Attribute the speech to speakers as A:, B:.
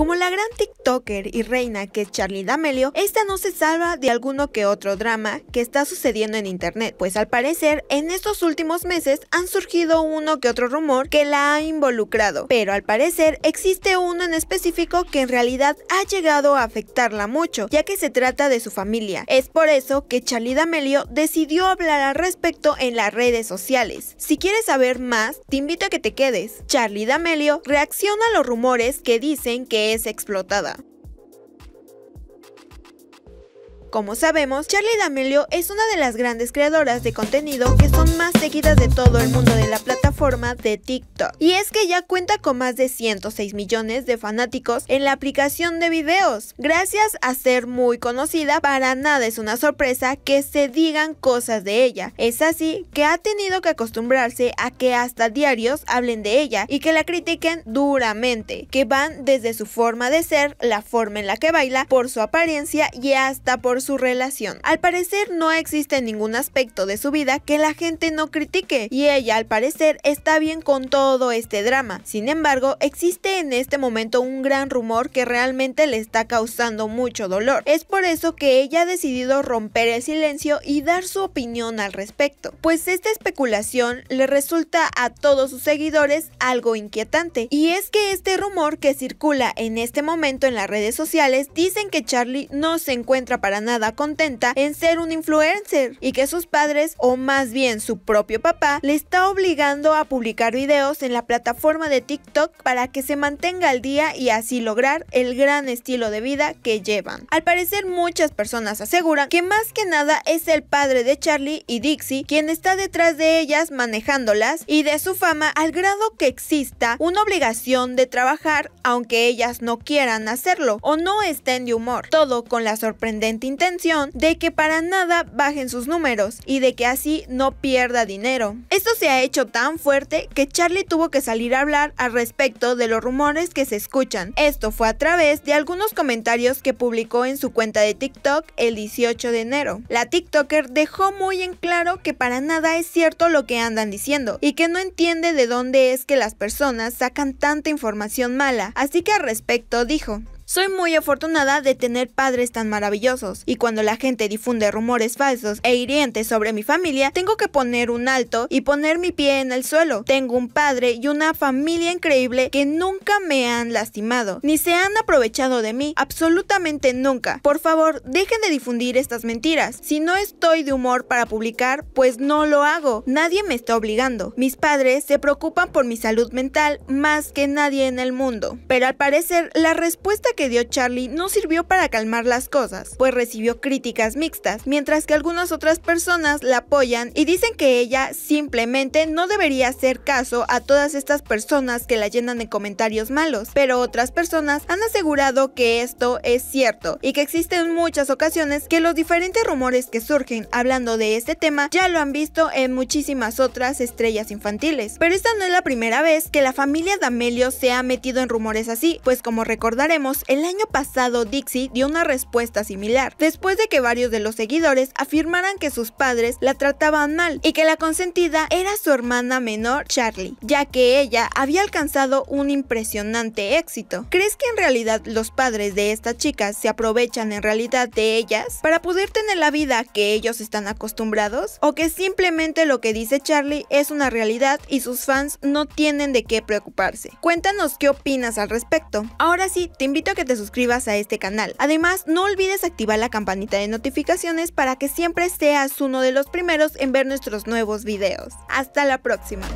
A: Como la gran TikToker y reina que es Charlie D'Amelio, esta no se salva de alguno que otro drama que está sucediendo en internet, pues al parecer en estos últimos meses han surgido uno que otro rumor que la ha involucrado, pero al parecer existe uno en específico que en realidad ha llegado a afectarla mucho, ya que se trata de su familia. Es por eso que Charlie D'Amelio decidió hablar al respecto en las redes sociales. Si quieres saber más, te invito a que te quedes. Charlie D'Amelio reacciona a los rumores que dicen que es explotada. Como sabemos, Charlie D'Amelio es una de las grandes creadoras de contenido que son más seguidas de todo el mundo de la plataforma de TikTok. Y es que ya cuenta con más de 106 millones de fanáticos en la aplicación de videos. Gracias a ser muy conocida, para nada es una sorpresa que se digan cosas de ella. Es así que ha tenido que acostumbrarse a que hasta diarios hablen de ella y que la critiquen duramente, que van desde su forma de ser, la forma en la que baila, por su apariencia y hasta por su relación. Al parecer no existe ningún aspecto de su vida que la gente no critique y ella al parecer está bien con todo este drama. Sin embargo, existe en este momento un gran rumor que realmente le está causando mucho dolor. Es por eso que ella ha decidido romper el silencio y dar su opinión al respecto, pues esta especulación le resulta a todos sus seguidores algo inquietante. Y es que este rumor que circula en este momento en las redes sociales dicen que Charlie no se encuentra para nada nada contenta en ser un influencer y que sus padres, o más bien su propio papá, le está obligando a publicar videos en la plataforma de TikTok para que se mantenga al día y así lograr el gran estilo de vida que llevan. Al parecer muchas personas aseguran que más que nada es el padre de Charlie y Dixie quien está detrás de ellas manejándolas y de su fama al grado que exista una obligación de trabajar aunque ellas no quieran hacerlo o no estén de humor. Todo con la sorprendente intención de que para nada bajen sus números y de que así no pierda dinero. Esto se ha hecho tan fuerte que Charlie tuvo que salir a hablar al respecto de los rumores que se escuchan. Esto fue a través de algunos comentarios que publicó en su cuenta de TikTok el 18 de enero. La TikToker dejó muy en claro que para nada es cierto lo que andan diciendo y que no entiende de dónde es que las personas sacan tanta información mala, así que al respecto dijo, soy muy afortunada de tener padres tan maravillosos, y cuando la gente difunde rumores falsos e hirientes sobre mi familia, tengo que poner un alto y poner mi pie en el suelo. Tengo un padre y una familia increíble que nunca me han lastimado, ni se han aprovechado de mí, absolutamente nunca. Por favor, dejen de difundir estas mentiras. Si no estoy de humor para publicar, pues no lo hago. Nadie me está obligando. Mis padres se preocupan por mi salud mental más que nadie en el mundo. Pero al parecer, la respuesta que que dio Charlie no sirvió para calmar las cosas, pues recibió críticas mixtas, mientras que algunas otras personas la apoyan y dicen que ella simplemente no debería hacer caso a todas estas personas que la llenan de comentarios malos, pero otras personas han asegurado que esto es cierto y que existen muchas ocasiones que los diferentes rumores que surgen hablando de este tema ya lo han visto en muchísimas otras estrellas infantiles. Pero esta no es la primera vez que la familia D'Amelio se ha metido en rumores así, pues como recordaremos, el año pasado Dixie dio una respuesta similar, después de que varios de los seguidores afirmaran que sus padres la trataban mal y que la consentida era su hermana menor Charlie, ya que ella había alcanzado un impresionante éxito. ¿Crees que en realidad los padres de esta chica se aprovechan en realidad de ellas para poder tener la vida que ellos están acostumbrados? ¿O que simplemente lo que dice Charlie es una realidad y sus fans no tienen de qué preocuparse? Cuéntanos qué opinas al respecto. Ahora sí, te invito a que te suscribas a este canal. Además, no olvides activar la campanita de notificaciones para que siempre seas uno de los primeros en ver nuestros nuevos videos. Hasta la próxima.